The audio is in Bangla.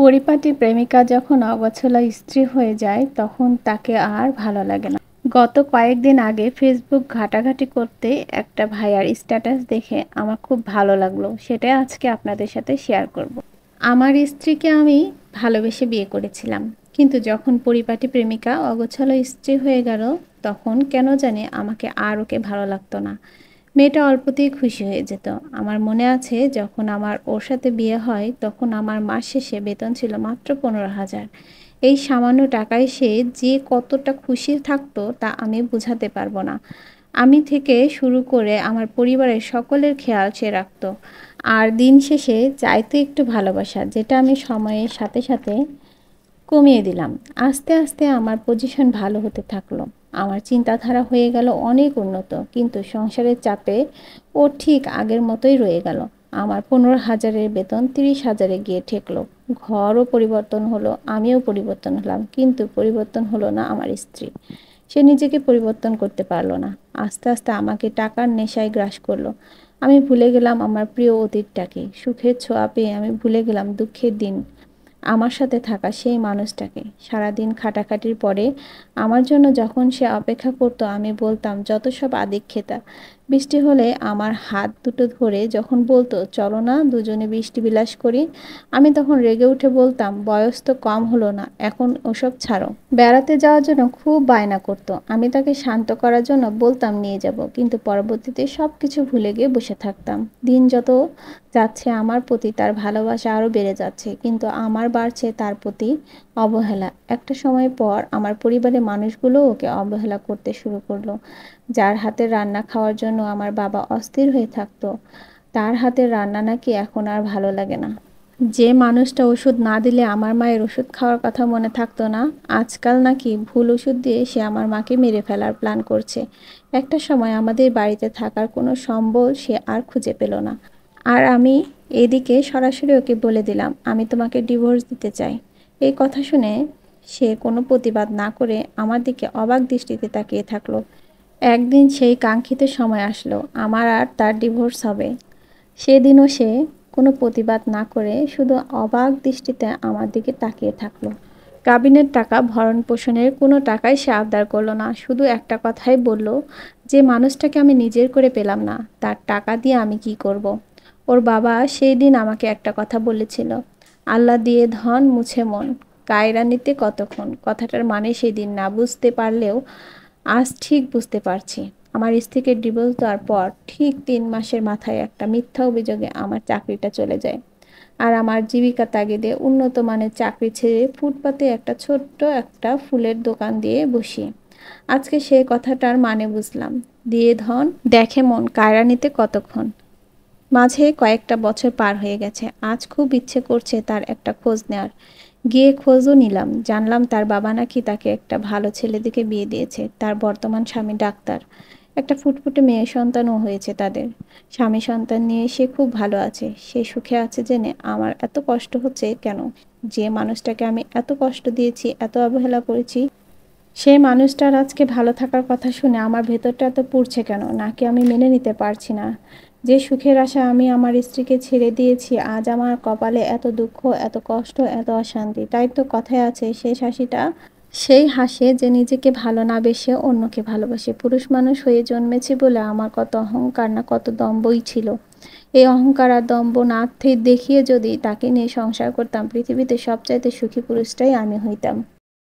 পরিপাটি প্রেমিকা যখন অগোছলা স্ত্রী হয়ে যায়, তখন তাকে আর ভালো লাগে না। গত কয়েকদিন আগে ফেসবুক ঘাটাঘাটি করতে একটা ভাইয়ার স্ট্যাটাস দেখে আমার খুব ভালো লাগল। সেটাই আজকে আপনাদের সাথে শেয়ার করব। আমার স্ত্রীকে আমি ভালোবেসে বিয়ে করেছিলাম। কিন্তু যখন পরিপাটি প্রেমিকা অগোছালো স্ত্রী হয়ে গেল, তখন কেন জানে আমাকে আর ওকে ভালো লাগতো না। মেয়েটা অল্পতেই খুশি হয়ে যেত। আমার মনে আছে, যখন আমার ওর সাথে বিয়ে হয়, তখন আমার মাস শেষে বেতন ছিল মাত্র পনেরো হাজার। এই সামান্য টাকায় সে যে কতটা খুশি থাকতো, তা আমি বুঝাতে পারব না। আমি থেকে শুরু করে আমার পরিবারের সকলের খেয়াল সে রাখত। আর দিন শেষে চাইতো একটু ভালোবাসা, যেটা আমি সময়ের সাথে সাথে কমিয়ে দিলাম। আস্তে আস্তে আমার পজিশন ভালো হতে থাকল। আমার চিন্তাধারা হয়ে গেল অনেক উন্নত, কিন্তু সংসারের চাপে ও ঠিক আগের মতোই রয়ে গেল। আমার পনেরো হাজারের বেতন তিরিশ হাজারে গিয়ে ঠেকলো। ঘরও পরিবর্তন হলো, আমিও পরিবর্তন হলাম, কিন্তু পরিবর্তন হলো না আমার স্ত্রী। সে নিজেকে পরিবর্তন করতে পারল না। আস্তে আস্তে আমাকে টাকার নেশায় গ্রাস করল। আমি ভুলে গেলাম আমার প্রিয় অতীতটাকে। সুখের ছোঁয়া পেয়ে আমি ভুলে গেলাম দুঃখের দিন। আমার সাথে থাকা সেই মানুষটাকে। সারাদিন খাটাখাটির পরে আমার জন্য যখন সে অপেক্ষা করতো, আমি বলতাম, যত সব আদিক্ষেতা বৃষ্টি হলে আমার হাত দুটো ধরে যখন বলতো, চলো না, দুজনে বৃষ্টি বিলাস করি। আমি তখন রেগে উঠে বলতাম, বয়স তো কম হলো না, এখন ওসব ছাড়ো। বেড়াতে যাওয়ার জন্য খুব বায়না করতো। আমি তাকে শান্ত করার জন্য বলতাম, নিয়ে যাব। কিন্তু পরবর্তীতে সব কিছু ভুলে গিয়ে বসে থাকতাম। দিন যত যাচ্ছে, আমার প্রতি তার ভালোবাসা আরও বেড়ে যাচ্ছে, কিন্তু আমার বাড়ছে তার প্রতি অবহেলা। একটা সময় পর আমার পরিবারের মানুষগুলো ওকে অবহেলা করতে শুরু করল। যার হাতের রান্না খাওয়ার জন্য আমার বাবা অস্থির হয়ে থাকতো। তার হাতের রান্না নাকি এখন আর ভালো লাগে না। যে মানুষটা ওষুধ না দিলে আমার মায়ের ওষুধ খাওয়ার কথা মনে থাকতো না, আজকাল নাকি ভুল ওষুধ দিয়ে সে আমার মাকে মেরে ফেলার প্ল্যান করছে। একটা সময় আমাদের বাড়িতে থাকার কোনো সম্বল সে আর খুঁজে পেল না। আর আমি এদিকে সরাসরি ওকে বলে দিলাম, আমি তোমাকে ডিভোর্স দিতে চাই। এই কথা শুনে সে কোনো প্রতিবাদ না করে আমার দিকে অবাক দৃষ্টিতে তাকিয়ে থাকল। একদিন সেই কাঙ্ক্ষিত সময় আসলো, আমার আর তার ডিভোর্স হবে। সেদিনও সে কোনো প্রতিবাদ না করে শুধু অবাক দৃষ্টিতে আমার দিকে তাকিয়ে থাকল। কাবিনের টাকা ভরণ পোষণের কোনো টাকাই সে আবদার করল না, শুধু একটা কথাই বলল, যে মানুষটাকে আমি নিজের করে পেলাম না, তার টাকা দিয়ে আমি কি করব। ওর বাবা সেই দিন আমাকে একটা কথা বলেছিল, আল্লাহ দিয়ে ধন মুছে মন কায়রা নিতে কতক্ষণ? কথাটার মানে সেই দিন না বুঝতে পারলেও আজ ঠিক বুঝতে পারছি। আমার স্ত্রীকে ডিভোর্স দেওয়ার পর ঠিক তিন মাসের মাথায় একটা মিথ্যা অভিযোগে আমার চাকরিটা চলে যায়। আর আমার জীবিকা তাগিদে উন্নত মানের চাকরি ছেড়ে ফুটপাতে একটা ছোট্ট একটা ফুলের দোকান দিয়ে বসি। আজকে সেই কথাটার মানে বুঝলাম। দিয়ে ধন, দেখে মন কায়রা নিতে কতক্ষণ? মাঝে কয়েকটা বছর পার হয়ে গেছে। আজ খুব ইচ্ছে করছে তার একটা খোঁজ নেওয়ার গিয়ে খোঁজও নিলাম। জানলাম তার বাবা নাকি তাকে একটা ভালো ছেলে দিকে বিয়ে দিয়েছে। তার বর্তমান স্বামী ডাক্তার। একটা ফুটফুটে মেয়ে সন্তানও হয়েছে তাদের। স্বামী সন্তান নিয়ে সে খুব ভালো আছে। সে সুখে আছে জেনে আমার এত কষ্ট হচ্ছে কেন? যে মানুষটাকে আমি এত কষ্ট দিয়েছি, এত অবহেলা করেছি, সেই মানুষটার আজকে ভালো থাকার কথা শুনে আমার ভেতরটা এত পুড়ছে কেন? নাকি আমি মেনে নিতে পারছি না? যে সুখের আশা আমি আমার স্ত্রীকে ছেড়ে দিয়েছি, আজ আমার কপালে এত দুঃখ, এত কষ্ট, এত অশান্তি। তাই তো কথায় আছে, সেই হাসিটা, সেই হাসে যে নিজেকে ভালো না বেসে অন্যকে ভালোবাসে। পুরুষ মানুষ হয়ে জন্মেছি বলে আমার কত অহংকার না কত দম্বই ছিল। এই অহংকার আর দম্ব না দেখিয়ে যদি তাকে নিয়ে সংসার করতাম, পৃথিবীতে সবচাইতে সুখী পুরুষটাই আমি হইতাম।